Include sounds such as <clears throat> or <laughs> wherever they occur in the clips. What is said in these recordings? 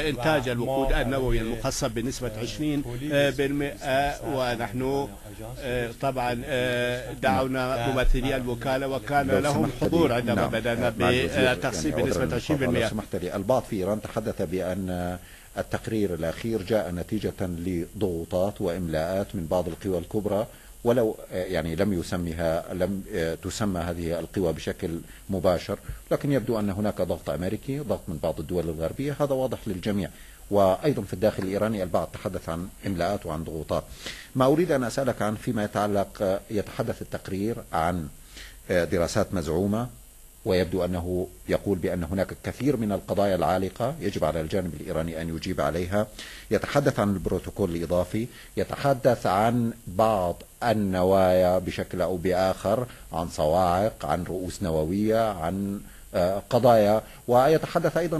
إنتاج الوقود النووي المخصب بنسبة 20% ونحن طبعا دعونا ممثلي الوكالة وكان لهم حضور عندما نعم. بدأنا بالتخصيب بنسبة 20% لو سمحت لي. البعض في إيران تحدث بأن التقرير الأخير جاء نتيجة لضغوطات وإملاءات من بعض القوى الكبرى ولو يعني لم يسميها لم تسمى هذه القوى بشكل مباشر لكن يبدو أن هناك ضغط أمريكي ضغط من بعض الدول الغربية هذا واضح للجميع. وأيضا في الداخل الإيراني البعض تحدث عن إملاءات وعن ضغوطات. ما أريد أن أسألك عن فيما يتعلق يتحدث التقرير عن دراسات مزعومة ويبدو أنه يقول بأن هناك كثير من القضايا العالقة يجب على الجانب الإيراني أن يجيب عليها. يتحدث عن البروتوكول الإضافي يتحدث عن بعض النوايا بشكل أو بآخر عن صواعق عن رؤوس نووية عن قضايا. ويتحدث أيضا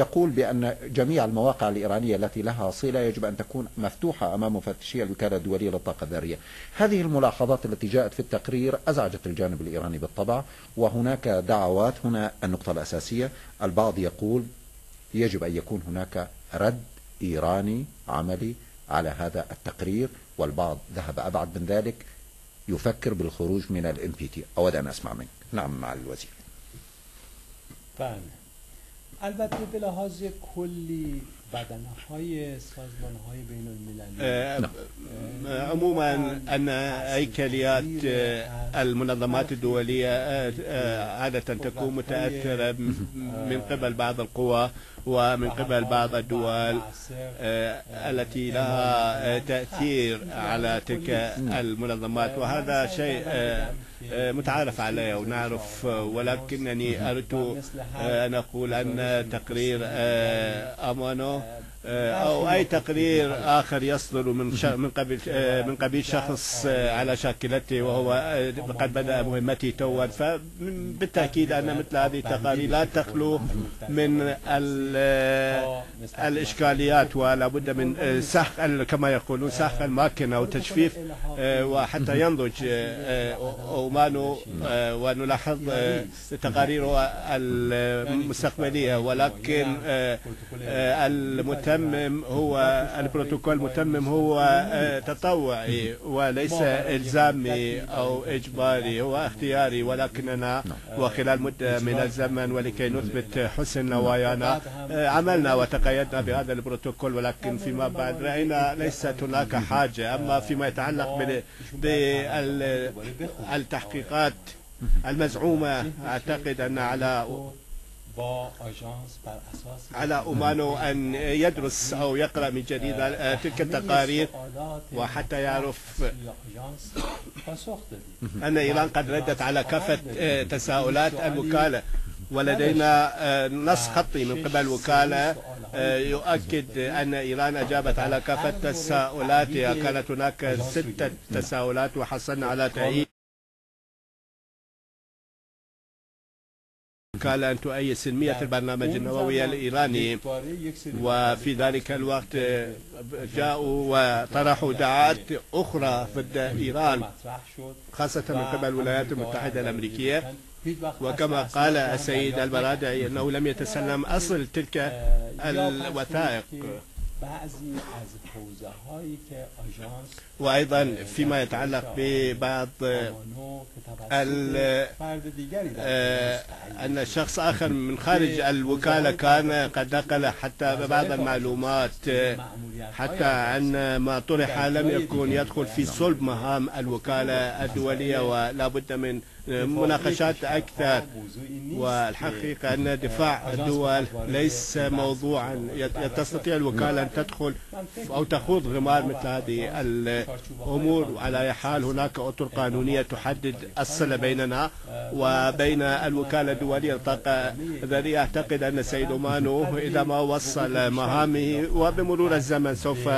يقول بأن جميع المواقع الإيرانية التي لها صلة يجب أن تكون مفتوحة أمام مفتشي الوكالة الدولية للطاقة الذرية. هذه الملاحظات التي جاءت في التقرير أزعجت الجانب الإيراني بالطبع وهناك دعوات هنا النقطة الأساسية. البعض يقول يجب أن يكون هناك رد إيراني عملي على هذا التقرير والبعض ذهب أبعد من ذلك يفكر بالخروج من ال NPT أود أن أسمع منك. نعم معالي الوزير. بله. البته به لحاظ کلی بدنه های سازمان های بین المللی عموما أن هيكليات المنظمات الدولية عادة تكون متأثرة من قبل بعض القوى. ومن قبل بعض الدول التي لها تأثير على تلك المنظمات. وهذا شيء متعارف عليه ونعرف ولكنني أردت أن أقول أن تقرير أمانو أو أي تقرير آخر يصدر من من قبل من قبيل شخص على شاكلته وهو قد بدأ مهمته توا. فبالتأكيد أن مثل هذه التقارير لا تخلو من الإشكاليات ولا بد من سحق كما يقولون سحق الماكينة وتجفيف وحتى ينضج أومانو ونلاحظ تقاريره المستقبلية. ولكن المتم المتمم هو البروتوكول المتمم هو تطوعي وليس إلزامي أو إجباري هو اختياري ولكننا وخلال مدة من الزمن ولكي نثبت حسن نوايانا عملنا وتقيدنا بهذا البروتوكول ولكن فيما بعد رأينا ليست هناك حاجة. أما فيما يتعلق بالتحقيقات المزعومة أعتقد أن على على أمانو أن يدرس أو يقرأ من جديد تلك التقارير وحتى يعرف <laughs> أن إيران قد ردت على كافة تساؤلات الوكالة. ولدينا نص خطي من قبل الوكالة يؤكد أن إيران أجابت على كافة تساؤلاتها كانت هناك ستة تساؤلات وحصلنا على تأييد قال أن تؤيد سلمية البرنامج النووي الإيراني. وفي ذلك الوقت جاءوا وطرحوا دعاءات أخرى ضد إيران خاصة من قبل الولايات المتحدة الأمريكية. وكما قال السيد البرادعي أنه لم يتسلم أصل تلك الوثائق. بعضی از حوزه هایی که آژانس وأيضا فيما يتعلق ببعض ان شخص آخر من خارج الوكاله كان قد نقل حتى بعض المعلومات حتى ان ما طرح لم يكن يدخل في صلب مهام الوكاله الدوليه ولا بد من مناقشات أكثر. والحقيقة أن دفاع الدول ليس موضوعا. تستطيع الوكالة أن تدخل أو تخوض غمار مثل هذه الأمور. وعلى حال هناك أطر قانونية تحدد الصلة بيننا وبين الوكالة الدولية. للطاقة الذرية أعتقد أن السيد أمانو إذا ما وصل مهامه وبمرور الزمن سوف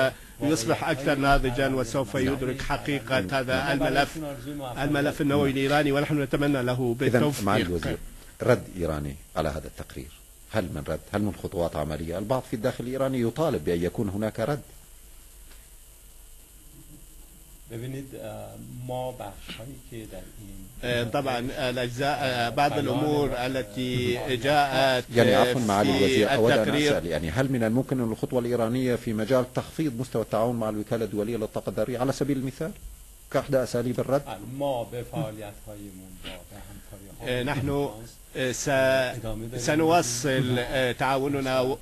يصبح أكثر ناضجا وسوف يدرك حقيقة هذا الملف الملف النووي الإيراني ونحن نتمنى له بالتوفيق. مع الوزير رد إيراني على هذا التقرير. هل من رد؟ هل من خطوات عملية؟ البعض في الداخل الإيراني يطالب بأن يكون هناك رد. ببینید ما بخش هایی که در این طبعا الأجزاء بعض الأمور التي جاءت يعني عفوا معالي الوزير. أود أن أسأل يعني هل من الممكن أن الخطوة الإيرانية في مجال تخفيض مستوى التعاون مع الوكالة الدولية للطاقة الذرية؟ على سبيل المثال. كإحدى أساليب الرد؟ ما بفعاليات هایمون با نحن سنواصل تعاوننا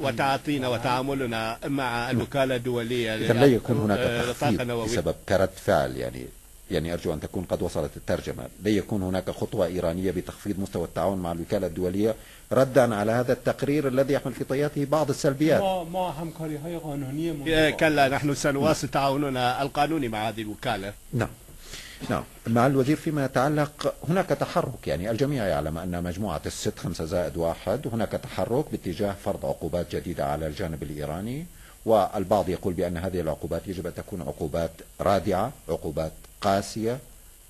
وتعاطينا وتعاملنا مع الوكالة الدولية إذا لا يكون هناك تخفيض بسبب كرد فعل يعني يعني أرجو أن تكون قد وصلت الترجمة. لا يكون هناك خطوة إيرانية بتخفيض مستوى التعاون مع الوكالة الدولية ردا على هذا التقرير الذي يحمل في طياته بعض السلبيات. ما ما همكاري هاي قانونية كلا نحن سنواصل تعاوننا القانوني مع هذه الوكالة. نعم. نعم. مع الوزير فيما يتعلق هناك تحرك يعني الجميع يعلم أن مجموعة الست خمسة زائد واحد هناك تحرك باتجاه فرض عقوبات جديدة على الجانب الإيراني والبعض يقول بأن هذه العقوبات يجب أن تكون عقوبات رادعة عقوبات قاسية.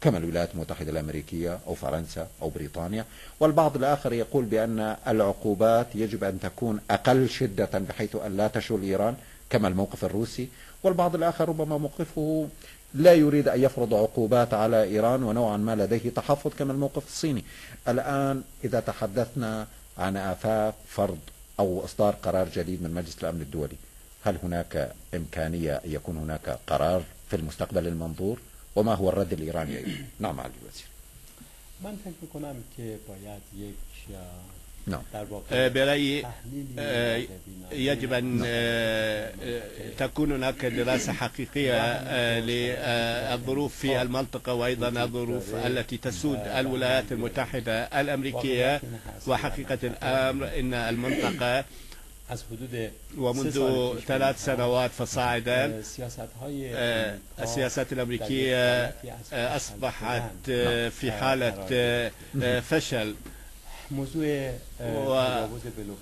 كما الولايات المتحدة الأمريكية أو فرنسا أو بريطانيا. والبعض الآخر يقول بأن العقوبات يجب أن تكون أقل شدة بحيث أن لا تشل إيران كما الموقف الروسي. والبعض الآخر ربما موقفه لا يريد أن يفرض عقوبات على إيران ونوعا ما لديه تحفظ كما الموقف الصيني. الآن إذا تحدثنا عن آفاق فرض أو إصدار قرار جديد من مجلس الأمن الدولي هل هناك إمكانية أن يكون هناك قرار في المستقبل المنظور؟ وما هو الرد الإيراني <clears throat> نعم علي الوزير. من فکر میکنم که باید یک نعم. برأيي يجب أن تكون هناك دراسة حقيقية للظروف في المنطقة وأيضا الظروف التي تسود الولايات المتحدة الأمريكية وحقيقة الأمر أن المنطقة ومنذ ثلاث سنوات فصاعدا السياسات الأمريكية أصبحت في حالة فشل. موضوع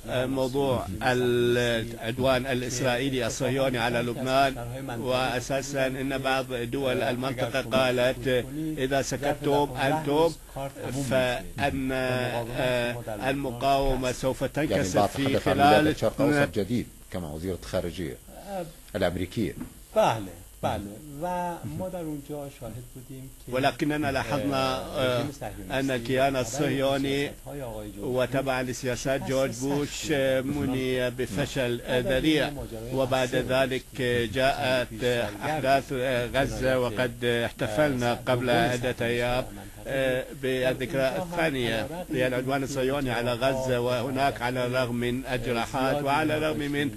موضوع العدوان الإسرائيلي الصهيوني على لبنان وأساسا أن بعض دول المنطقة قالت إذا سكتتم أنتم فأن المقاومة سوف تنكسر يعني في خلال الشرق الأوسط جديد كما وزيرة الخارجية الأمريكية. بله. و ما در اونجا شاهد بودیم که ولكننا لاحظنا أن الكيان الصهيوني وتبع لسياسات جورج بوش مني بفشل ذريع. وبعد ذلك جاءت أحداث غزة وقد احتفلنا قبل عدة أيام بالذكرى الثانية للعدوان الصهيوني على غزة وهناك على الرغم من الجراحات وعلى الرغم من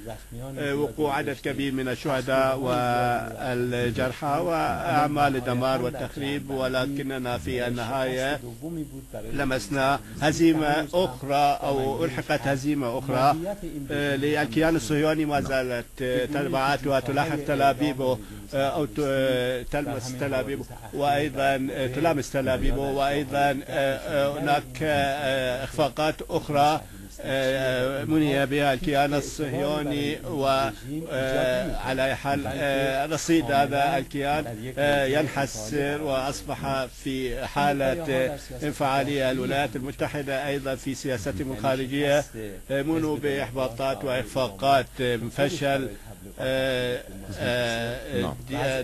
وقوع عدد كبير من الشهداء والجرحى وأعمال الدمار والتخريب ولكننا في النهاية لمسنا هزيمة أخرى أو ألحقت هزيمة أخرى للكيان الصهيوني ما زالت تبعاتها تلاحق تل أبيب أو تلمس تل أبيب وأيضا تلامس تل أبيب وأيضا هناك إخفاقات أخرى مني بها الكيان الصهيوني وعلى حال رصيد هذا الكيان ينحسر وأصبح في حالة انفعالية. الولايات المتحدة أيضا في سياستهم الخارجية منوا بإحباطات وإخفاقات فشل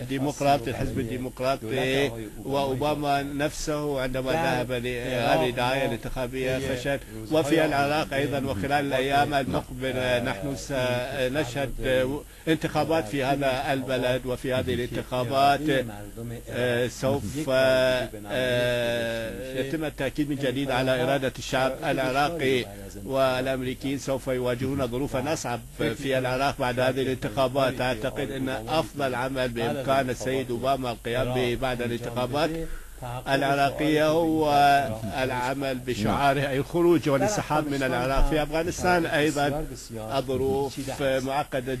ديمقراطي الحزب الديمقراطي وأوباما نفسه عندما ذهب لهذه الدعاية الانتخابية فشل. وفي العراق أيضا وخلال الأيام المقبلة نحن سنشهد انتخابات في هذا البلد وفي هذه الانتخابات. سوف يتم التأكيد من جديد على إرادة الشعب العراقي. والأمريكيين سوف يواجهون ظروفا أصعب في العراق بعد هذه الانتخابات. أعتقد أن أفضل عمل بإمكان السيد أوباما القيام به بعد الانتخابات العراقية هو العمل بشعاره الخروج والانسحاب من العراق في أفغانستان. أيضا الظروف معقدة